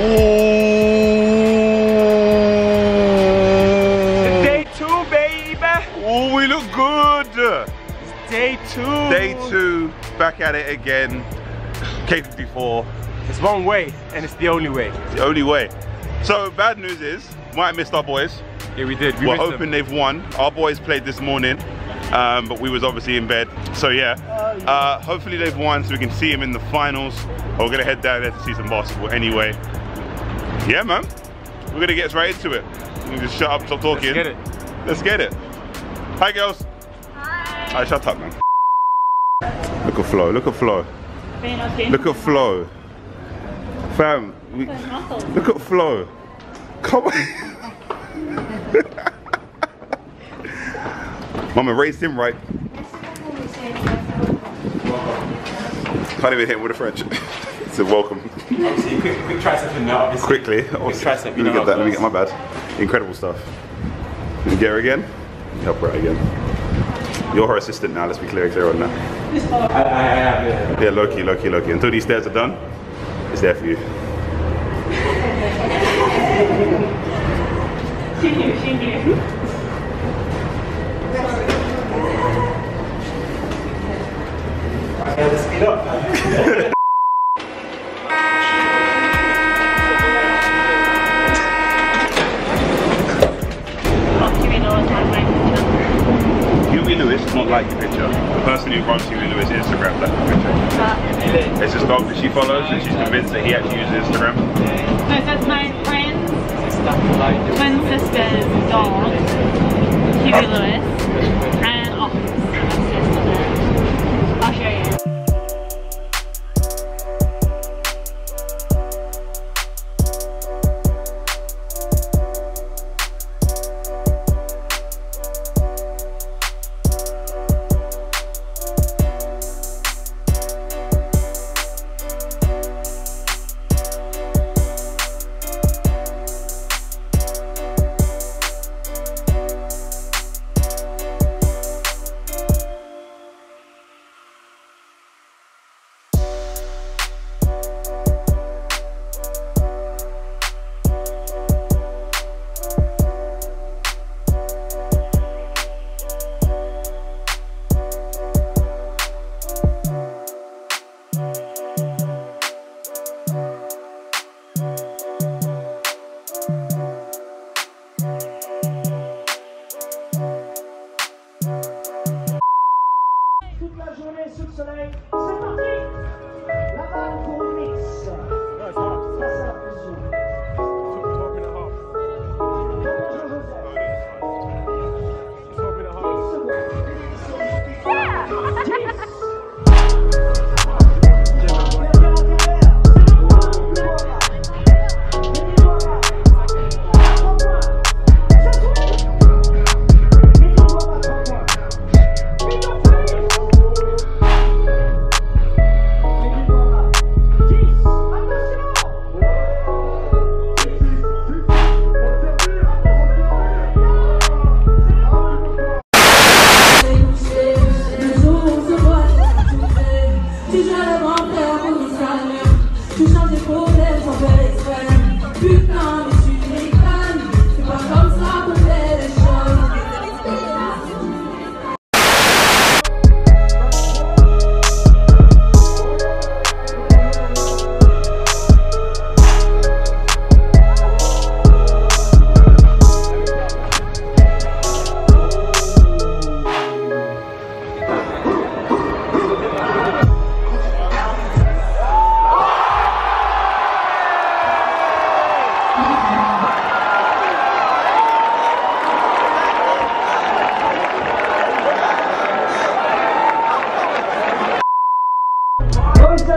Ooh. Day two, baby. Oh, we look good. Day two. Day two, back at it again. Quai 54, It's one way, and it's the only way. the only way. So bad news is, might have missed our boys. Yeah, we did. We We're missed them. hoping they've won. Our boys played this morning, um, but we was obviously in bed. So yeah, uh, hopefully they've won so we can see them in the finals. We're gonna head down there to see some basketball anyway. Yeah, man. We're gonna get right into it. We can just shut up, stop talking. Let's get it. Let's get it. Hi, girls. Hi. Alright, shut up, man. Look at Flo. Look at Flo. Look at Flo. Fam, we, look at Flo. Come on. Mama raised him right. Can't even hit him with a French. so welcome. Obviously, quick, quick tricep in there, obviously. Quickly. tricep, Let me know get that. Let me get my bad. Incredible stuff. Can you get her again? Help her out again. You're her assistant now. Let's be clear, clear on that. I, I, I have, yeah. Yeah, Loki, Loki, Loki. Until these stairs are done, it's there for you. I gotta speed up. Does not like your picture. The person who runs into Lewis Instagram like your picture. It's his dog that she follows, and she's convinced that he actually uses Instagram. No, so it's my friend's twin sister's dog, Huey Lewis,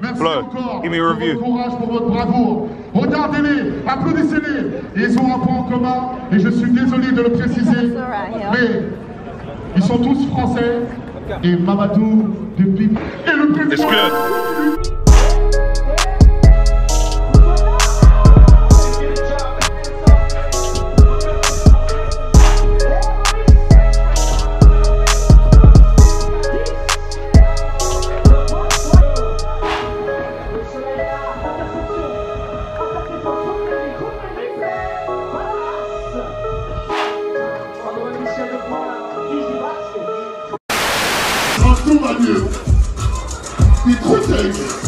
Merci Flo, encore give me a pour review. votre courage, pour votre bravoure. Regardez-les, applaudissez-les. Ils ont un point en commun et je suis désolé de le préciser. Mais Ils sont tous français. Et Mamadou depuis. Et le président. It's good. Quand tout va mieux,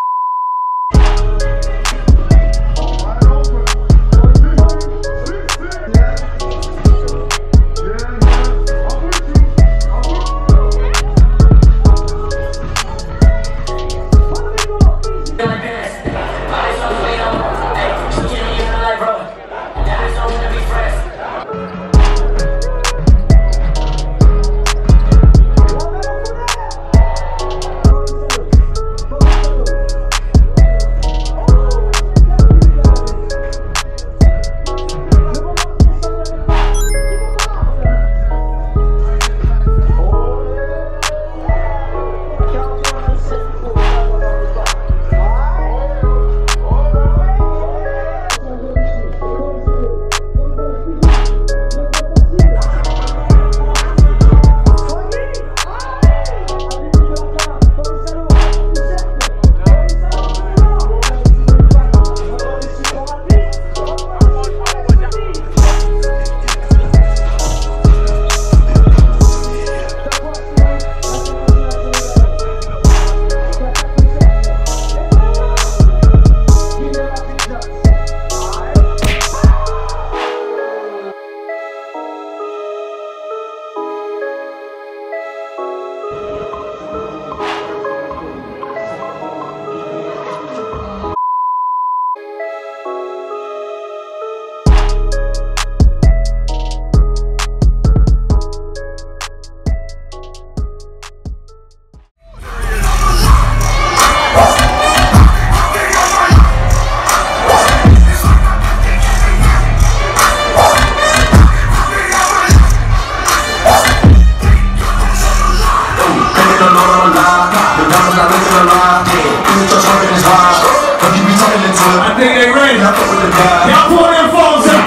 I think they ready. Y'all pull them phones up.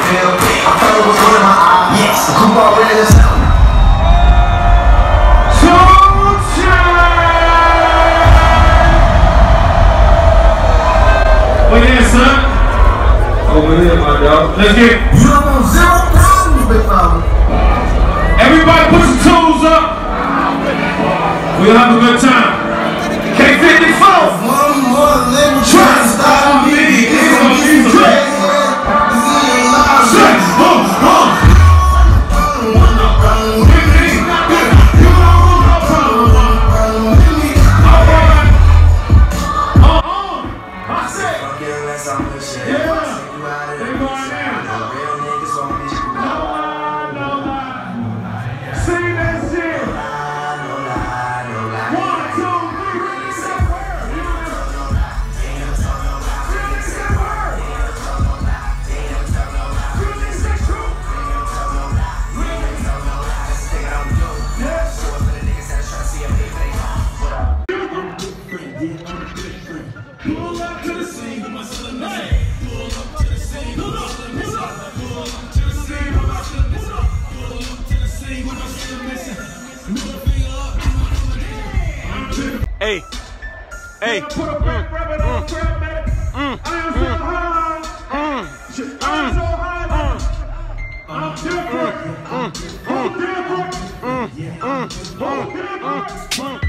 Showtime! Wait there, son. Over here, sir. Over here, my dog. Let's get Everybody put your tools up. We'll have a good time. Quai 54. Try to stop me. It's gonna Hey. Put a back mm. rabbit on mm. trail, man. Mm. I am so high. I'm so high. I'm different. I'm different. I'm different.